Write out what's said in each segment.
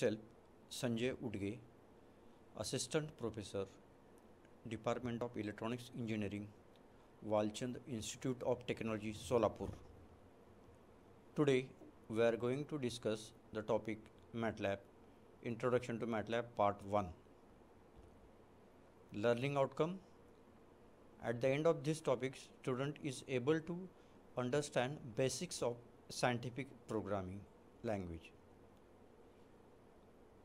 myself, Sanjay Utage, Assistant Professor, Department of Electronics Engineering, Walchand Institute of Technology, Solapur. Today, we are going to discuss the topic MATLAB, Introduction to MATLAB Part 1. Learning outcome. At the end of this topic, student is able to understand basics of scientific programming language.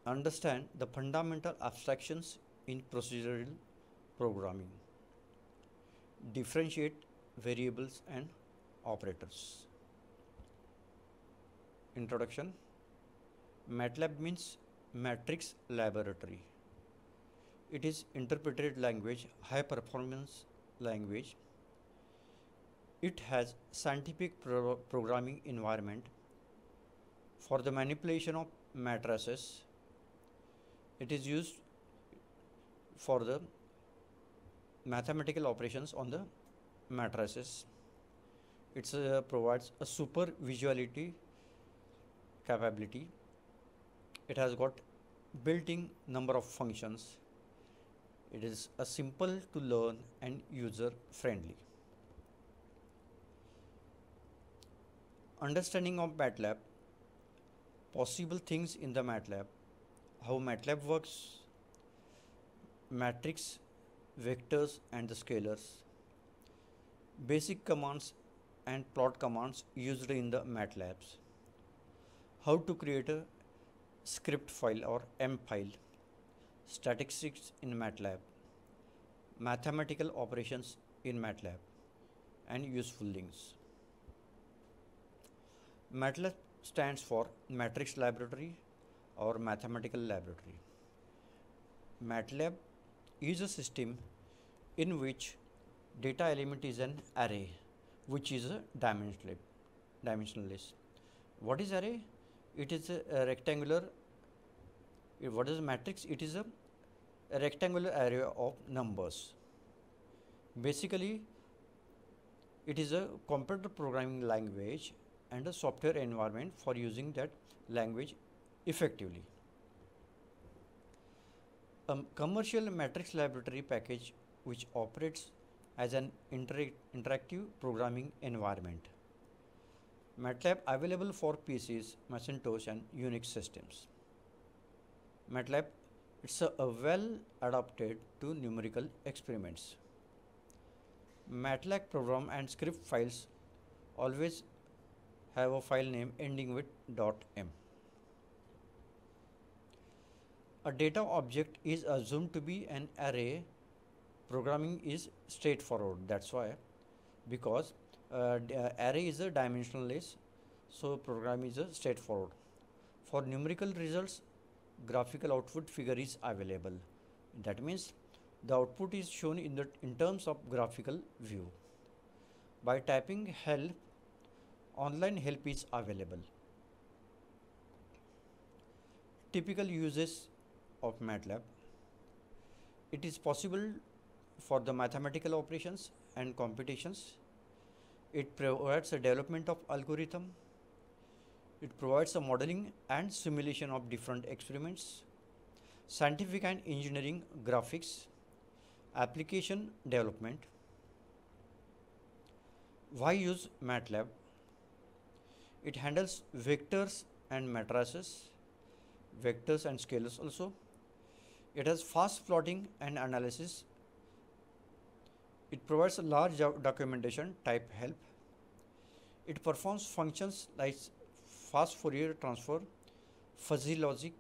Understand the fundamental abstractions in procedural programming. Differentiate variables and operators. Introduction MATLAB means Matrix Laboratory. It is interpreted language, high performance language. It has scientific pro programming environment for the manipulation of matrices. It is used for the mathematical operations on the matrices. It uh, provides a super visuality capability. It has got built-in number of functions. It is a simple to learn and user friendly. Understanding of MATLAB, possible things in the MATLAB, how MATLAB works, matrix, vectors and the scalars, basic commands and plot commands used in the MATLABs, how to create a script file or M file, statistics in MATLAB, mathematical operations in MATLAB. And useful links. MATLAB stands for Matrix Laboratory or Mathematical Laboratory. MATLAB is a system in which data element is an array which is a dimensionless. What is array? It is a, rectangular. What is a matrix? It is a rectangular array of numbers. Basically, it is a computer programming language and a software environment for using that language effectively. A commercial matrix laboratory package which operates as an inter interactive programming environment. MATLAB available for PCs, Macintosh and Unix systems. MATLAB it's a, a well adapted to numerical experiments. MATLAB program and script files always have a file name ending with .m. A data object is assumed to be an array. Programming is straightforward. That's why, because uh, array is a dimensionless, so program is a straightforward. For numerical results, graphical output figure is available. That means the output is shown in the in terms of graphical view. By typing help online help is available. Typical uses of MATLAB. It is possible for the mathematical operations and computations. It provides a development of algorithm. It provides a modeling and simulation of different experiments, scientific and engineering graphics, application development. Why use MATLAB? It handles vectors and matrices, vectors and scalars also. It has fast plotting and analysis. It provides a large documentation type help. It performs functions like fast Fourier transfer, fuzzy logic,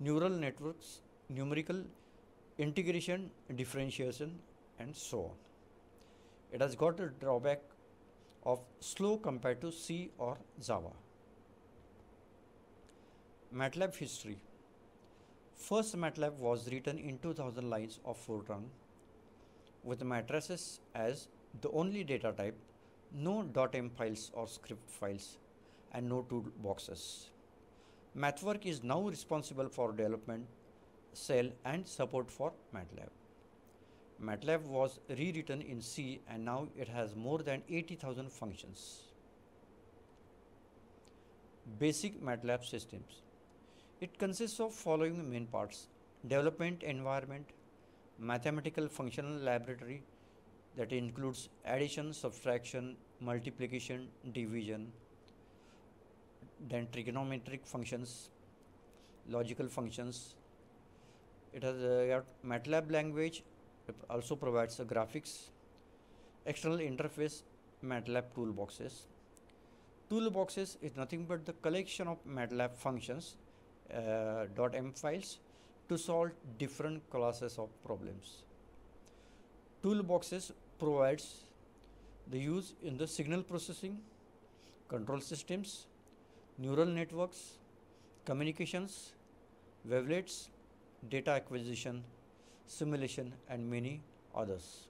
neural networks, numerical integration, differentiation and so on. It has got a drawback of slow compared to C or Java. MATLAB history. First MATLAB was written in 2000 lines of Fortran with matrices as the only data type, no .m files or script files and no toolboxes. MathWork is now responsible for development, sell and support for MATLAB. MATLAB was rewritten in C and now it has more than 80,000 functions. Basic MATLAB systems. It consists of following main parts development environment, mathematical functional laboratory that includes addition, subtraction, multiplication, division, then trigonometric functions, logical functions. It has uh, a MATLAB language, it also provides a graphics, external interface, MATLAB toolboxes. Toolboxes is nothing but the collection of MATLAB functions uh, .m files to solve different classes of problems. Toolboxes provides the use in the signal processing, control systems, neural networks, communications, wavelets, data acquisition, simulation and many others.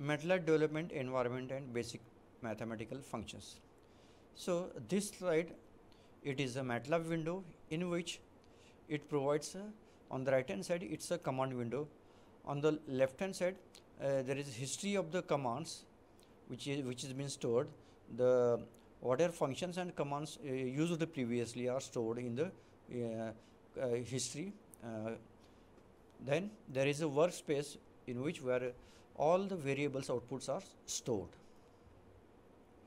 MATLAB development environment and basic mathematical functions. So, this slide it is a MATLAB window in which it provides a, on the right hand side it is a command window. On the left hand side uh, there is history of the commands which is which is been stored. The whatever functions and commands uh, used previously are stored in the uh, uh history. Uh, then there is a workspace in which where all the variables outputs are stored.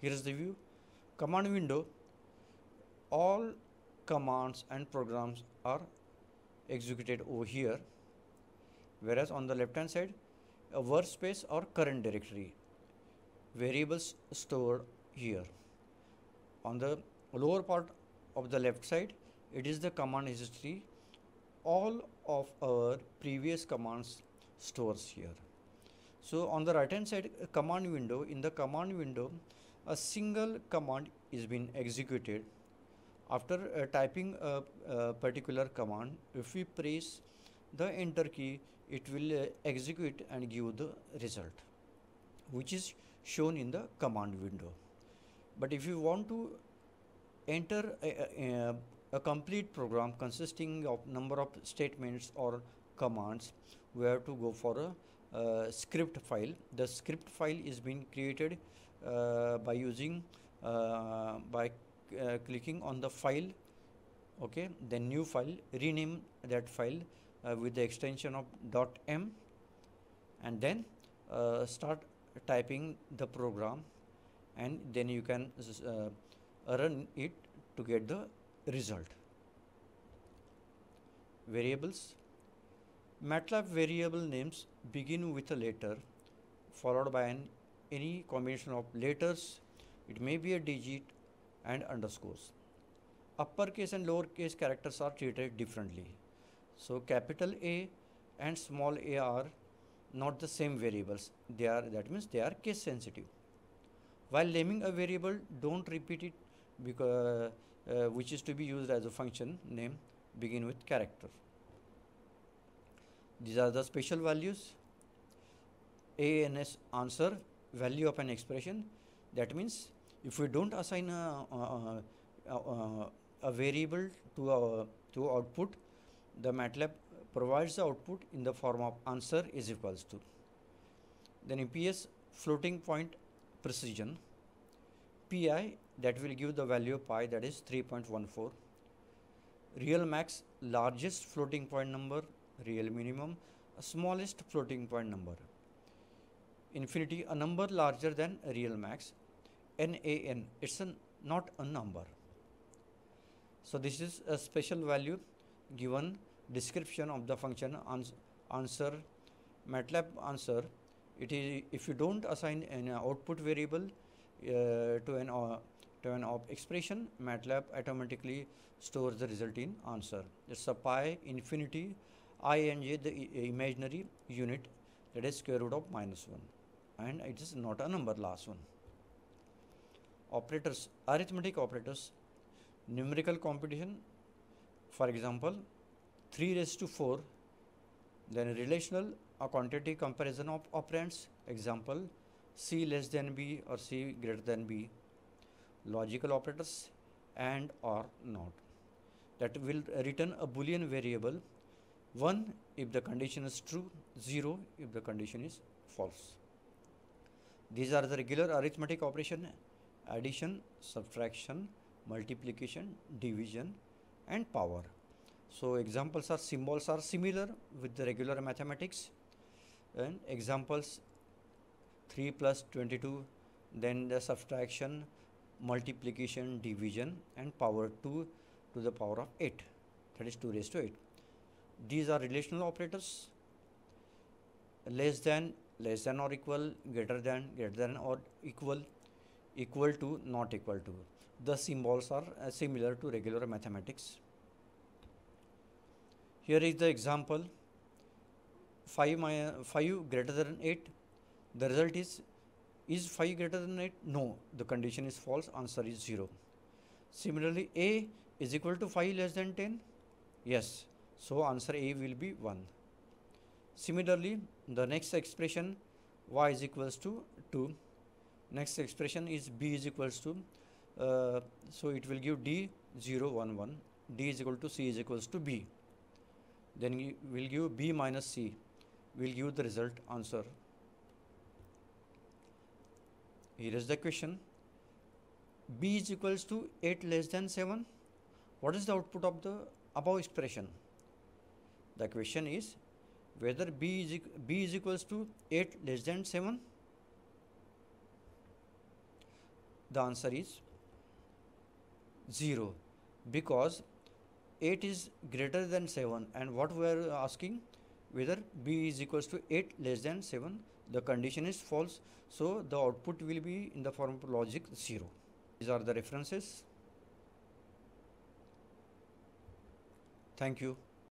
Here is the view. Command window all commands and programs are executed over here whereas on the left hand side a workspace or current directory variables stored here. On the lower part of the left side it is the command history all of our previous commands stores here. So on the right hand side command window. In the command window a single command is being executed after uh, typing a, a, particular command if we press the enter key it will uh, execute and give the result which is shown in the command window but if you want to enter a, a, a, complete program consisting of number of statements or commands, we have to go for a, script file. The script file is being created uh, by using uh, by uh, clicking on the file okay then new file rename that file uh, with the extension of dot .m and then uh, start typing the program and then you can uh, run it to get the result. Variables MATLAB variable names begin with a letter followed by an any combination of letters it may be a digit and underscores uppercase and lowercase characters are treated differently so capital A and small a are not the same variables they are that means they are case sensitive while naming a variable, don't repeat it because uh, which is to be used as a function name begin with character. These are the special values. ANS answer value of an expression. That means if we don't assign a, a, a, variable to a, to output, the MATLAB provides the output in the form of answer is equals to. Then EPS floating point precision. Pi that will give the value of pi that is 3.14 real max largest floating point number real minimum smallest floating point number. Infinity a number larger than real max nan it's not a number. So this is a special value given description of the function ans answer matlab answer. It is if you don't assign an output variable uh, to an uh, to an expression MATLAB automatically stores the result in answer. It's a pi infinity ing the imaginary unit that is square root of minus 1 and it is not a number last one operators arithmetic operators numerical computation for example 3 raised to 4 then relational a quantity comparison of operands. Example, C less than B or C greater than B. Logical operators and or not. That will return a boolean variable 1 if the condition is true, 0 if the condition is false. These are the regular arithmetic operation addition, subtraction, multiplication, division and power. So examples are symbols are similar with the regular mathematics. And examples 3 plus 22 then the subtraction multiplication division and power 2 to the power of 8 that is 2 raised to 8 these are relational operators. Less than less than or equal greater than greater than or equal equal to not equal to. The symbols are uh, similar to regular mathematics. Here is the example. 5 my, 5 greater than 8 the result is is 5 greater than 8 no. The condition is false. Answer is 0 similarly a is equal to 5 less than 10 yes. So answer a will be 1 similarly the next expression y is equals to 2 next expression is b is equals to uh, so it will give d 0 1 1 d is equal to c is equals to b. Then we will give b minus c will give the result answer. Here is the question. B is equals to 8 less than 7 what is the output of the above expression? The question is whether b is, b is equals to 8 less than 7 the answer is 0 because 8 is greater than 7 and what we are asking whether b is equals to 8 less than 7 the condition is false. So the output will be in the form of logic 0 these are the references. Thank you